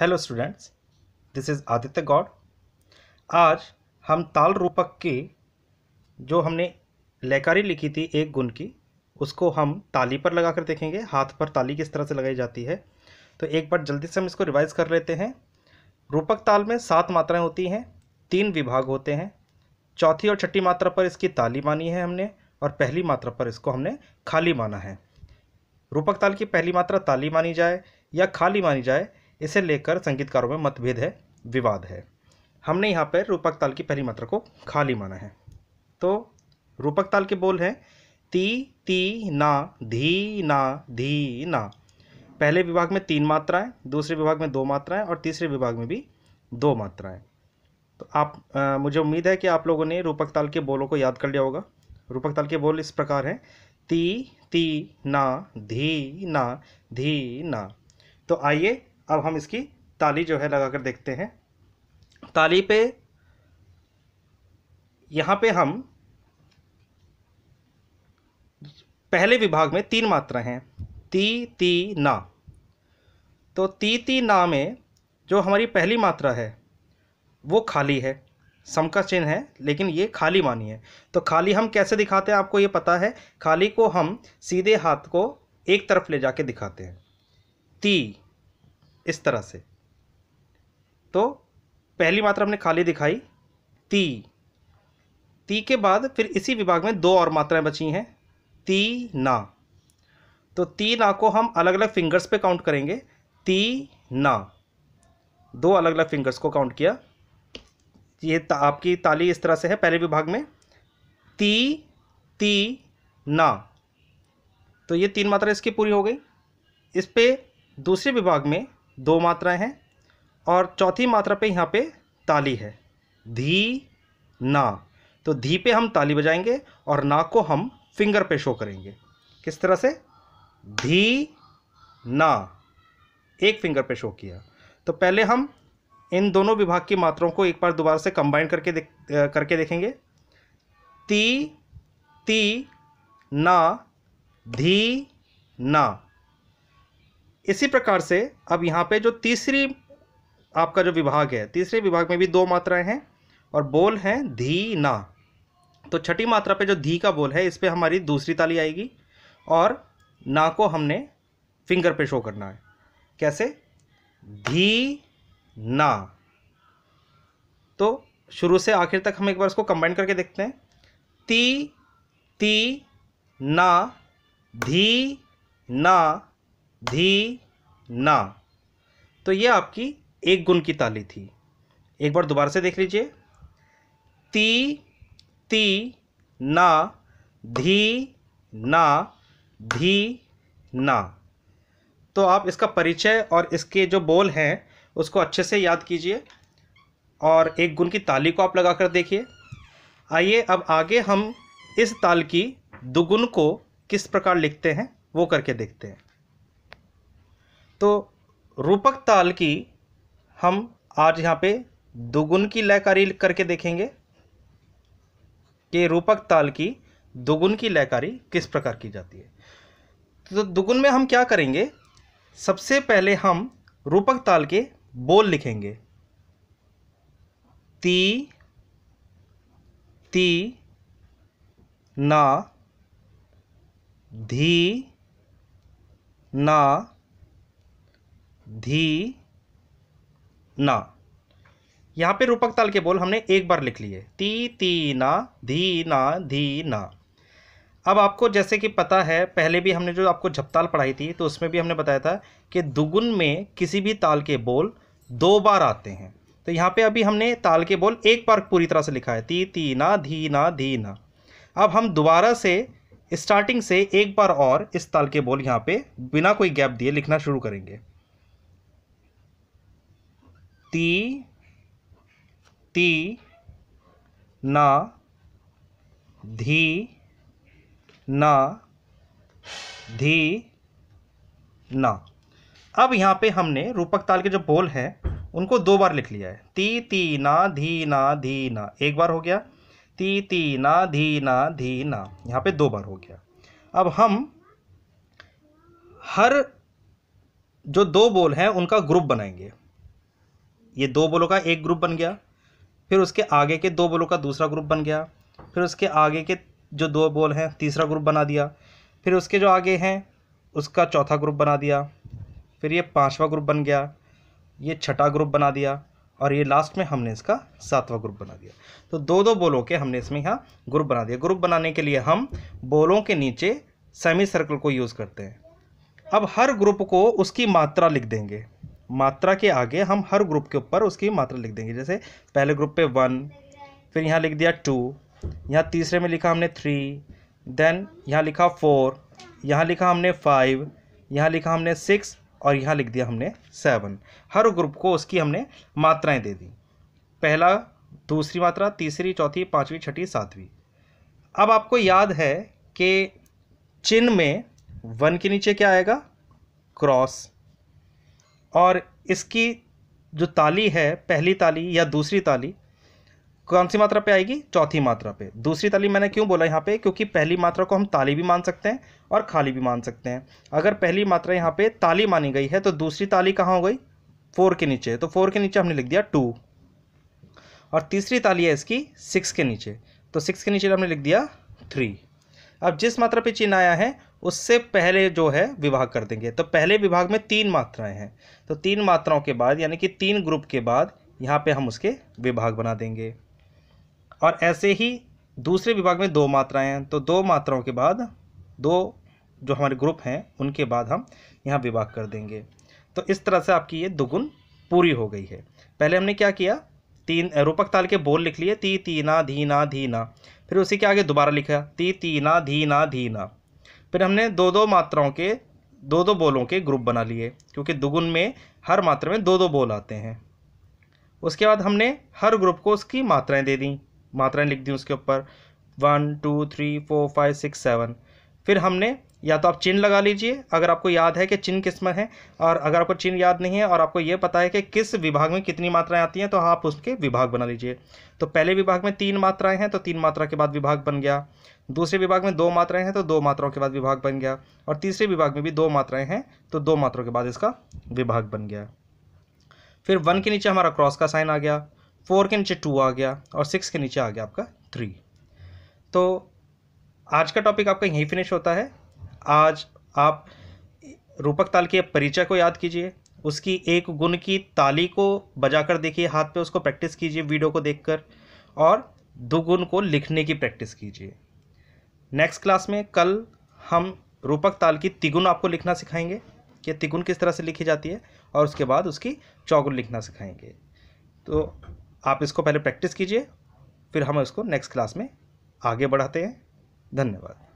Hello students this is Aditya Gaur आज हम ताल रूपक के जो हमने लेकारी लिखी थी एक गुण की, उसको हम ताली पर लगा कर देखेंगे। हाथ पर ताली किस तरह से लगाई जाती है। तो एक बार जल्दी से हम इसको रिवाइज कर लेते हैं। रूपक ताल में सात मात्राएँ होती हैं, तीन विभाग होते हैं। चौथी और छठी मात्रा पर इसकी ताली मानी है हमने, और पहली मात्रा पर इसको हमने खाली माना है। रूपक ताल की पहली मात्रा ताली मानी जाए या खाली मानी जाए इसे लेकर संगीतकारों में मतभेद है विवाद है। हमने यहाँ पर रूपक ताल की पहली मात्रा को खाली माना है। तो रूपक ताल के बोल हैं ती ती ना धी ना धी ना। पहले विभाग में तीन मात्राएँ दूसरे विभाग में दो मात्राएँ और तीसरे विभाग में भी दो मात्राएँ। तो आप आ, मुझे उम्मीद है कि आप लोगों ने रूपक ताल के बोलों को याद कर लिया होगा। रूपक ताल के बोल इस प्रकार हैं ती ती ना धी ना धी ना। तो आइए अब हम इसकी ताली जो है लगा कर देखते हैं। ताली पे यहाँ पे हम पहले विभाग में तीन मात्रा हैं, ती ती, ना। तो ती ती, ना में जो हमारी पहली मात्रा है, वो खाली है सम का चिन्ह है, लेकिन ये खाली मानी है। तो खाली हम कैसे दिखाते हैं, आपको ये पता है, खाली को हम सीधे हाथ को एक तरफ़ ले जाके दिखाते हैं। ती इस तरह से। तो पहली मात्रा हमने खाली दिखाई ती ती के बाद फिर इसी विभाग में दो और मात्राएँ बची हैं ती ना। तो ती ना को हम अलग अलग फिंगर्स पे काउंट करेंगे ती ना। दो अलग अलग फिंगर्स को काउंट किया। ये ता, आपकी ताली इस तरह से है पहले विभाग में। ती ती ना। तो ये तीन मात्रा इसकी पूरी हो गई। इस पे दूसरे विभाग में दो मात्राएँ हैं और चौथी मात्रा पे यहाँ पे ताली है। धी, ना। तो धी पे हम ताली बजाएँगे और ना को हम फिंगर पे शो करेंगे। किस तरह से? धी, ना। एक फिंगर पे शो किया। तो पहले हम इन दोनों विभाग की मात्राओं को एक बार दोबारा से कंबाइन करके देख करके देखेंगे। ती ती, ना। धी, ना। इसी प्रकार से अब यहाँ पे जो तीसरी आपका जो विभाग है, तीसरे विभाग में भी दो मात्राएँ हैं और बोल हैं धी ना। तो छठी मात्रा पे जो धी का बोल है, इस पर हमारी दूसरी ताली आएगी और ना को हमने फिंगर पे शो करना है। कैसे? धी ना। तो शुरू से आखिर तक हम एक बार इसको कंबाइन करके देखते हैं। ती ती, ना, धी, ना। धी ना। तो ये आपकी एक गुण की ताली थी। एक बार दोबारा से देख लीजिए। ती ती, ना, धी ना धी, ना। तो आप इसका परिचय और इसके जो बोल हैं, उसको अच्छे से याद कीजिए और एक गुण की ताली को आप लगा कर देखिए। आइए अब आगे हम इस ताल की दुगुन को किस प्रकार लिखते हैं, वो करके देखते हैं। तो रूपक ताल की हम आज यहाँ पे दुगुन की लयकारी करके देखेंगे कि रूपक ताल की दुगुन की लयकारी किस प्रकार की जाती है। तो दुगुन में हम क्या करेंगे? सबसे पहले हम रूपक ताल के बोल लिखेंगे। ती ती, ना, धी, ना धी, ना। यहाँ पे रूपक ताल के बोल हमने एक बार लिख लिए। ती ती, ना, धी ना धी, ना। अब आपको जैसे कि पता है, पहले भी हमने जो आपको झपताल पढ़ाई थी तो उसमें भी हमने बताया था कि दुगुन में किसी भी ताल के बोल दो बार आते हैं। तो यहाँ पे अभी हमने ताल के बोल एक बार पूरी तरह से लिखा है। ती ती, ना, धी ना धी, ना। अब हम दोबारा से स्टार्टिंग से एक बार और इस ताल के बोल यहाँ पे बिना कोई गैप दिए लिखना शुरू करेंगे। ती ती, ना, धी ना धी, ना। अब यहाँ पे हमने रूपक ताल के जो बोल हैं, उनको दो बार लिख लिया है। ती ती, ना, धी ना धी, ना। एक बार हो गया। ती ती, ना, धी ना धी, ना। यहाँ पे दो बार हो गया। अब हम हर जो दो बोल हैं, उनका ग्रुप बनाएँगे। ये दो बोलों का एक ग्रुप बन गया। फिर उसके आगे के दो बोलों का दूसरा ग्रुप बन गया। फिर उसके आगे के जो दो बोल हैं, तीसरा ग्रुप बना दिया। फिर उसके जो आगे हैं, उसका चौथा ग्रुप बना दिया। फिर ये पांचवा ग्रुप बन गया, ये छठा ग्रुप बना दिया और ये लास्ट में हमने इसका सातवां ग्रुप बना दिया। तो दो दो बोलों के हमने इसमें यहाँ ग्रुप बना दिया। ग्रुप बनाने के लिए हम बोलों के नीचे सेमी सर्कल को यूज़ करते हैं। अब हर ग्रुप को उसकी मात्रा लिख देंगे। मात्रा के आगे हम हर ग्रुप के ऊपर उसकी मात्रा लिख देंगे। जैसे पहले ग्रुप पे वन, फिर यहाँ लिख दिया टू, यहाँ तीसरे में लिखा हमने थ्री, देन यहाँ लिखा फोर, यहाँ लिखा हमने फाइव, यहाँ लिखा हमने सिक्स और यहाँ लिख दिया हमने सेवन। हर ग्रुप को उसकी हमने मात्राएँ दे दी। पहला, दूसरी मात्रा, तीसरी, चौथी, पाँचवीं, छठी, सातवीं। अब आपको याद है कि चिन्ह में वन के नीचे क्या आएगा? क्रॉस। और इसकी जो ताली है, पहली ताली या दूसरी ताली, कौन सी मात्रा पे आएगी? चौथी मात्रा पे। दूसरी ताली मैंने क्यों बोला यहाँ पे? क्योंकि पहली मात्रा को हम ताली भी मान सकते हैं और खाली भी मान सकते हैं। अगर पहली मात्रा यहाँ पे ताली मानी गई है तो दूसरी ताली कहाँ हो गई? फोर के नीचे। तो फोर के नीचे हमने लिख दिया टू। और तीसरी ताली है इसकी सिक्स के नीचे। तो सिक्स के नीचे हमने लिख दिया थ्री। अब जिस मात्रा पे चिन्ह आया है, उससे पहले जो है विभाग कर देंगे। तो पहले विभाग में तीन मात्राएँ हैं। तो तीन मात्राओं के बाद, यानी कि तीन ग्रुप के बाद, यहाँ पे हम उसके विभाग बना देंगे। और ऐसे ही दूसरे विभाग में दो मात्राएँ हैं। तो दो मात्राओं के बाद, दो जो हमारे ग्रुप हैं, उनके बाद हम यहाँ विभाग कर देंगे। तो इस तरह से आपकी ये दुगुन पूरी हो गई है। पहले हमने क्या किया? तीन, रूपक ताल के बोल लिख लिए। ती तीना धीना धीना फिर उसी के आगे दोबारा लिखा, ती तीना धीना धीना फिर हमने दो दो मात्राओं के, दो दो बोलों के ग्रुप बना लिए, क्योंकि दुगुन में हर मात्रा में दो दो बोल आते हैं। उसके बाद हमने हर ग्रुप को उसकी मात्राएँ दे दी, मात्राएँ लिख दी उसके ऊपर। One, two, three, four, five, six, seven. फिर हमने या तो आप चिन्ह लगा लीजिए, अगर आपको याद है कि चिन्ह किसमें है, और अगर आपको चिन्ह याद नहीं है, और आपको ये पता है कि किस विभाग में कितनी मात्राएँ आती हैं तो आप उसके विभाग बना लीजिए। तो पहले विभाग में तीन मात्राएँ हैं तो तीन मात्रा के बाद विभाग बन गया। दूसरे विभाग में दो मात्राएँ हैं तो दो मात्राओं के बाद विभाग बन गया। और तीसरे विभाग में भी दो मात्राएँ हैं तो दो मात्राओं के बाद इसका विभाग बन गया। फिर वन के नीचे हमारा क्रॉस का साइन आ गया, फोर के नीचे टू आ गया, और सिक्स के नीचे आ गया आपका थ्री तो आज का टॉपिक आपका यहीं फिनिश होता है। आज आप रूपक ताल के परिचय को याद कीजिए। उसकी एक गुण की ताली को बजाकर देखिए, हाथ पे उसको प्रैक्टिस कीजिए वीडियो को देखकर और दो गुण को लिखने की प्रैक्टिस कीजिए। नेक्स्ट क्लास में कल हम रूपक ताल की तिगुन आपको लिखना सिखाएँगे कि तिगुन किस तरह से लिखी जाती है और उसके बाद उसकी चौगुन लिखना सिखाएँगे। तो आप इसको पहले प्रैक्टिस कीजिए, फिर हम इसको नेक्स्ट क्लास में आगे बढ़ाते हैं। धन्यवाद।